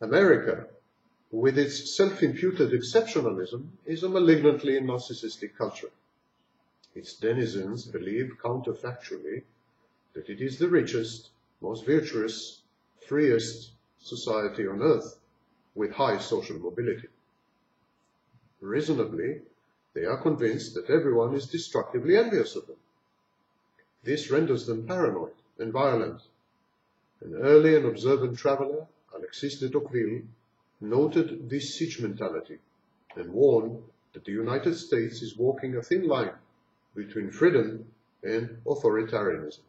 America, with its self-imputed exceptionalism, is a malignantly narcissistic culture. Its denizens believe counterfactually that it is the richest, most virtuous, freest society on earth, with high social mobility. Reasonably, they are convinced that everyone is destructively envious of them. This renders them paranoid and violent. An early and observant traveler, Alexis de Tocqueville, noted this siege mentality and warned that the United States is walking a thin line between freedom and authoritarianism.